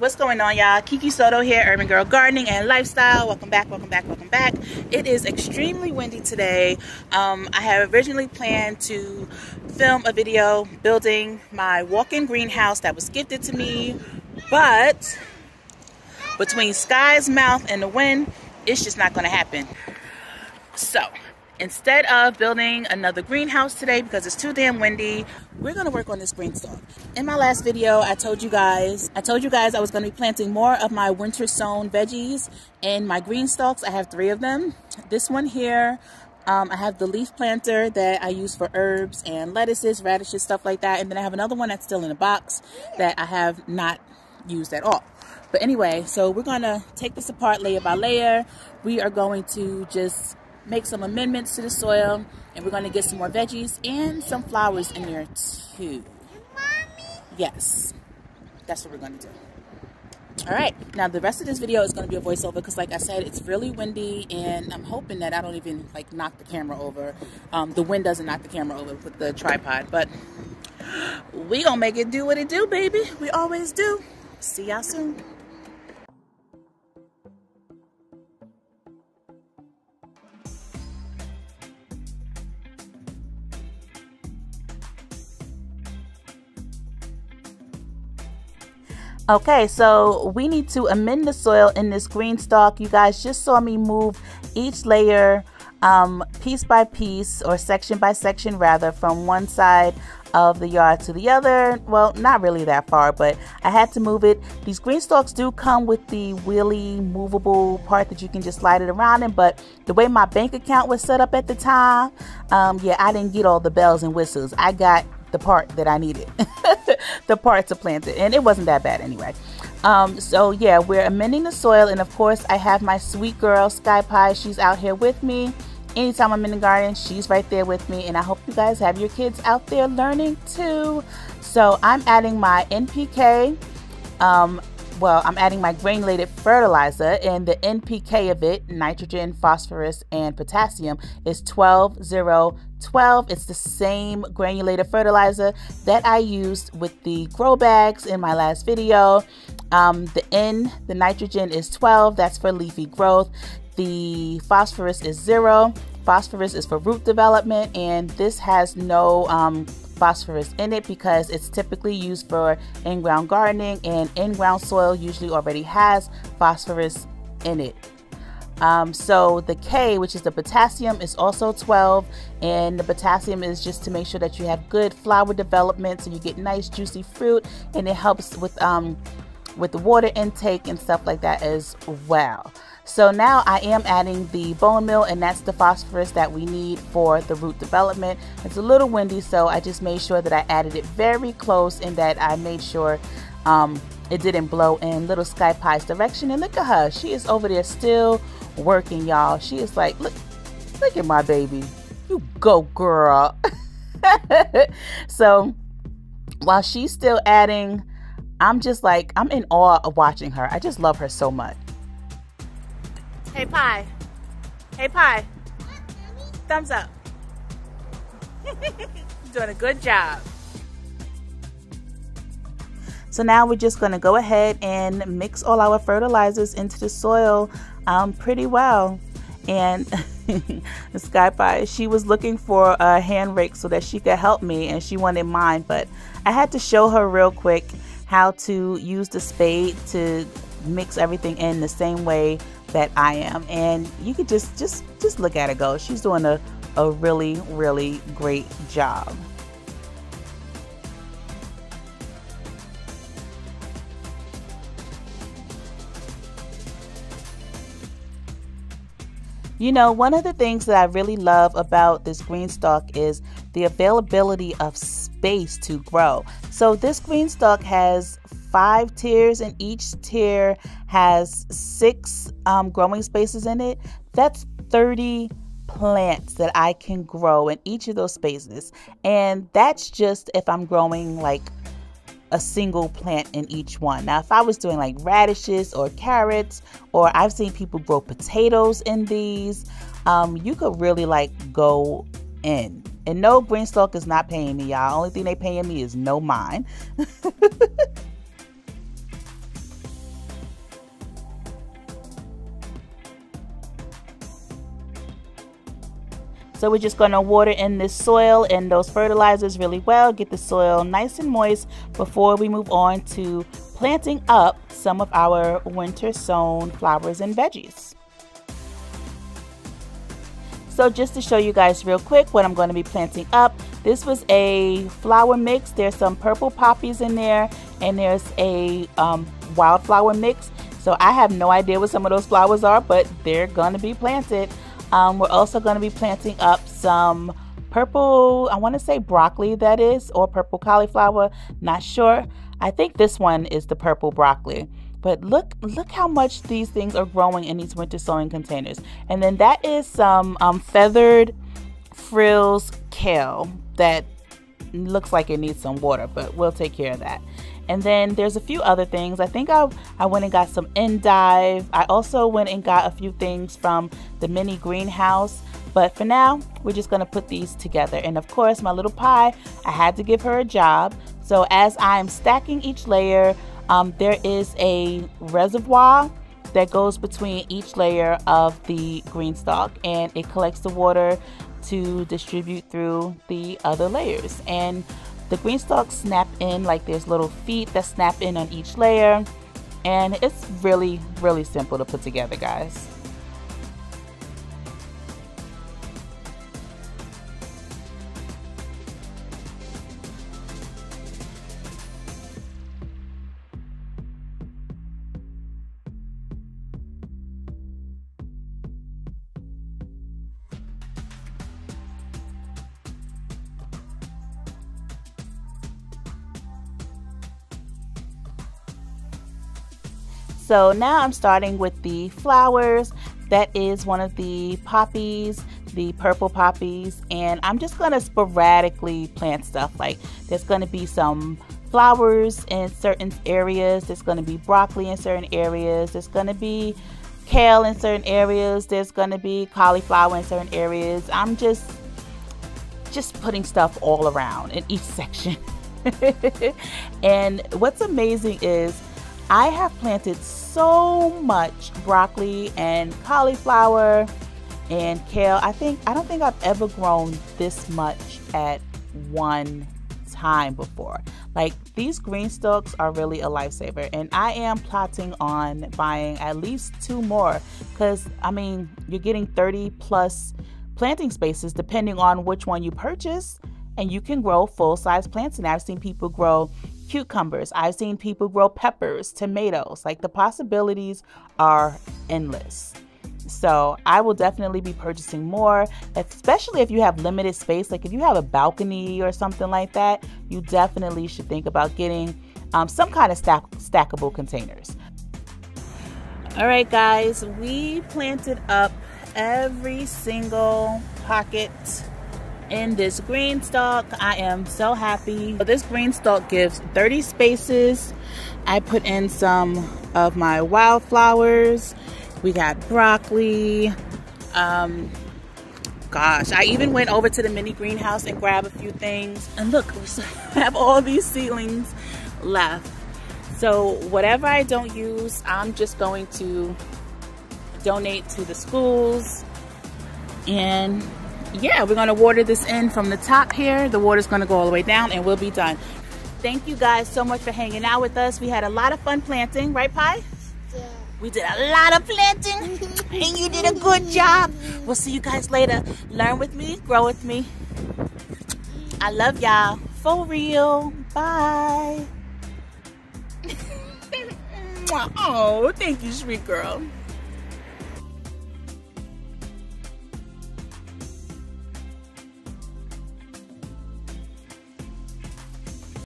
what's going on y'all? Kee Kee Soto here urban girl gardening and lifestyle. Welcome back welcome back welcome back. It is extremely windy today. Um, i have originally planned to film a video building my walk-in greenhouse that was gifted to me but between sky's mouth and the wind it's just not going to happen. So instead of building another greenhouse today because it's too damn windy we're to work on this Greenstalk in my last video i told you guys i told you guys i was to be planting more of my winter sown veggies in my Greenstalks i have three of them this one here um, I have the leaf planter that I use for herbs and lettuces, radishes, stuff like that. And then I have another one that's still in a box that I have not used at all. But anyway, so we're to take this apart layer by layer. We are going to just make some amendments to the soil and we're going to get some more veggies and some flowers in there too. Mommy. Yes, that's what we're going to do. All right, now the rest of this video is going to be a voiceover because like I said, it's really windy and I'm hoping that I don't even like knock the camera over. Um, the wind doesn't knock the camera over with the tripod, but we gonna make it do what it do, baby. We always do. See y'all soon. Okay, so we need to amend the soil in this Greenstalk. You guys just saw me move each layer um, piece by piece or section by section rather from one side of the yard to the other. Well, not really that far, but I had to move it. These Greenstalks do come with the wheelie movable part that you can just slide it around in, but the way my bank account was set up at the time, um, yeah, I didn't get all the bells and whistles. I got the part that I needed, the part to plant it, and it wasn't that bad anyway. Um, so yeah, we're amending the soil, and of course, I have my sweet girl Sky Pie. She's out here with me. Anytime I'm in the garden, she's right there with me, and I hope you guys have your kids out there learning too. So I'm adding my NPK. Um, well, I'm adding my granulated fertilizer, and the NPK of it, nitrogen, phosphorus, and potassium, is 12 0 12. It's the same granulated fertilizer that I used with the grow bags in my last video. Um, the N, the nitrogen is 12, that's for leafy growth. The phosphorus is zero. Phosphorus is for root development, and this has no um, phosphorus in it because it's typically used for in-ground gardening and in-ground soil usually already has phosphorus in it. Um, so the K, which is the potassium, is also 12, and the potassium is just to make sure that you have good flower development, so you get nice juicy fruit, and it helps with um, with the water intake and stuff like that as well. So now I am adding the bone meal and that's the phosphorus that we need for the root development. It's a little windy so I just made sure that I added it very close and that I made sure um, it didn't blow in little Sky Pie's direction. And look at her. She is over there still working y'all. She is like, look, look at my baby. You go girl. so while she's still adding, I'm just like, I'm in awe of watching her. I just love her so much. Hey, Pie. Hey, Pie. Thumbs up. doing a good job. So now we're just going to go ahead and mix all our fertilizers into the soil um, pretty well. And Sky Pie, she was looking for a hand rake so that she could help me and she wanted mine. But I had to show her real quick how to use the spade to mix everything in the same way that I am. And you could just just just look at her go. She's doing a, a really, really great job. You know, one of the things that I really love about this Greenstalk is the availability of space to grow. So this Greenstalk has five tiers, and each tier has six um, growing spaces in it. That's 30 plants that I can grow in each of those spaces. And that's just if I'm growing like a single plant in each one. Now, if I was doing like radishes or carrots, or I've seen people grow potatoes in these, um, you could really like go in. And no, Greenstalk is not paying me, y'all. Only thing they paying me is no mine. So we're just going to water in this soil and those fertilizers really well, get the soil nice and moist before we move on to planting up some of our winter sown flowers and veggies. So just to show you guys real quick what I'm going to be planting up, this was a flower mix. There's some purple poppies in there and there's a um, wildflower mix. So I have no idea what some of those flowers are, but they're going to be planted. Um, we're also going to be planting up some purple, I want to say broccoli that is, or purple cauliflower, not sure. I think this one is the purple broccoli. But look, look how much these things are growing in these winter sowing containers. And then that is some um, feathered frills kale that looks like it needs some water, but we'll take care of that. And then there's a few other things. I think I, I went and got some endive. I also went and got a few things from the mini greenhouse. But for now, we're just gonna put these together. And of course, my little pie, I had to give her a job. So as I'm stacking each layer, um, there is a reservoir that goes between each layer of the Greenstalk and it collects the water to distribute through the other layers. And the Greenstalks snap in like there's little feet that snap in on each layer. And it's really, really simple to put together, guys. So now I'm starting with the flowers. That is one of the poppies, the purple poppies. And I'm just going to sporadically plant stuff. Like there's going to be some flowers in certain areas. There's going to be broccoli in certain areas. There's going to be kale in certain areas. There's going to be cauliflower in certain areas. I'm just just putting stuff all around in each section. and what's amazing is I have planted so much broccoli and cauliflower and kale. I think I don't think I've ever grown this much at one time before. Like these Greenstalks are really a lifesaver and I am plotting on buying at least two more cuz I mean, you're getting 30 plus planting spaces depending on which one you purchase and you can grow full-size plants and I've seen people grow cucumbers. I've seen people grow peppers, tomatoes. Like the possibilities are endless. So I will definitely be purchasing more, especially if you have limited space. Like if you have a balcony or something like that, you definitely should think about getting um, some kind of stack stackable containers. All right, guys, we planted up every single pocket in this Greenstalk. I am so happy. This Greenstalk gives 30 spaces. I put in some of my wildflowers. We got broccoli. Um, gosh, I even went over to the mini greenhouse and grabbed a few things. And look, we have all these seedlings left. So whatever I don't use, I'm just going to donate to the schools and yeah, we're gonna water this in from the top here. The water's gonna go all the way down and we'll be done. Thank you guys so much for hanging out with us. We had a lot of fun planting, right Pie? Yeah. We did a lot of planting and you did a good job. We'll see you guys later. Learn with me, grow with me. I love y'all. For real. Bye. oh, thank you, sweet girl.